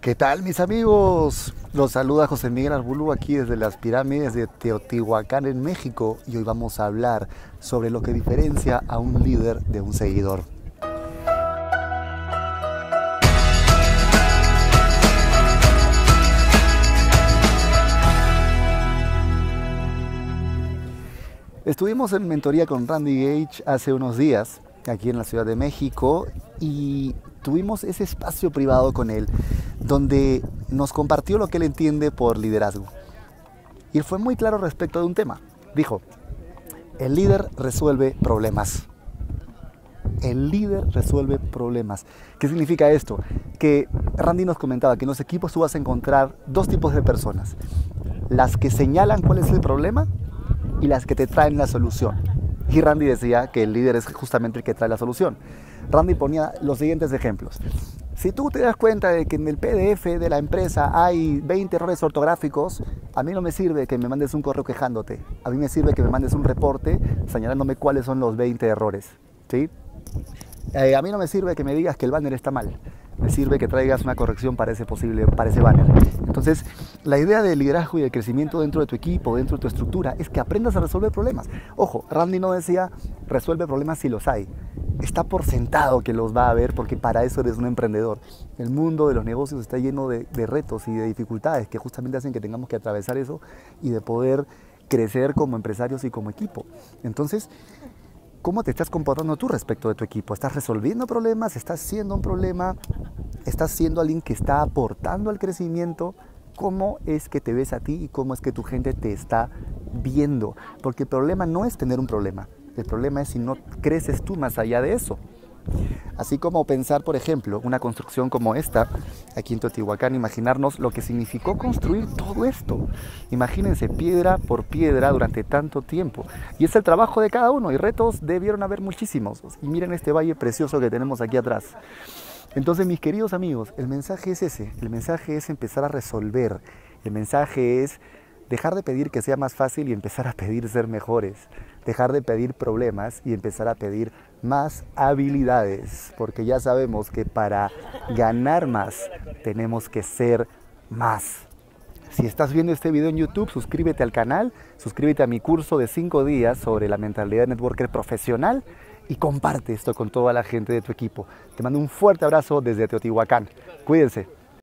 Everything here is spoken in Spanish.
¿Qué tal mis amigos? Los saluda José Miguel Arbulú aquí desde las pirámides de Teotihuacán en México y hoy vamos a hablar sobre lo que diferencia a un líder de un seguidor. Estuvimos en mentoría con Randy Gage hace unos días aquí en la Ciudad de México y tuvimos ese espacio privado con él donde nos compartió lo que él entiende por liderazgo. Y fue muy claro respecto de un tema. Dijo, el líder resuelve problemas. El líder resuelve problemas. ¿Qué significa esto? Que Randy nos comentaba que en los equipos tú vas a encontrar dos tipos de personas. Las que señalan cuál es el problema y las que te traen la solución. Y Randy decía que el líder es justamente el que trae la solución. Randy ponía los siguientes ejemplos. Si tú te das cuenta de que en el PDF de la empresa hay 20 errores ortográficos, a mí no me sirve que me mandes un correo quejándote. A mí me sirve que me mandes un reporte señalándome cuáles son los 20 errores. ¿sí? Eh, a mí no me sirve que me digas que el banner está mal. Me sirve que traigas una corrección para ese posible, para ese banner. Entonces, la idea del liderazgo y del crecimiento dentro de tu equipo, dentro de tu estructura, es que aprendas a resolver problemas. Ojo, Randy no decía resuelve problemas si los hay está por sentado que los va a haber porque para eso eres un emprendedor. El mundo de los negocios está lleno de, retos y de dificultades que justamente hacen que tengamos que atravesar eso y de poder crecer como empresarios y como equipo. Entonces, ¿cómo te estás comportando tú respecto de tu equipo? ¿Estás resolviendo problemas? ¿Estás siendo un problema? ¿Estás siendo alguien que está aportando al crecimiento? ¿Cómo es que te ves a ti y cómo es que tu gente te está viendo? Porque el problema no es tener un problema. El problema es si no creces tú más allá de eso. Así como pensar, por ejemplo, una construcción como esta, aquí en Teotihuacán, imaginarnos lo que significó construir todo esto. Imagínense, piedra por piedra durante tanto tiempo. Y es el trabajo de cada uno, y retos debieron haber muchísimos. Y miren este valle precioso que tenemos aquí atrás. Entonces, mis queridos amigos, el mensaje es ese, el mensaje es empezar a resolver, el mensaje es dejar de pedir que sea más fácil y empezar a pedir ser mejores dejar de pedir problemas y empezar a pedir más habilidades, porque ya sabemos que para ganar más tenemos que ser más. Si estás viendo este video en YouTube, suscríbete al canal, suscríbete a mi curso de 5 días sobre la mentalidad de networker profesional y comparte esto con toda la gente de tu equipo. Te mando un fuerte abrazo desde Teotihuacán. Cuídense.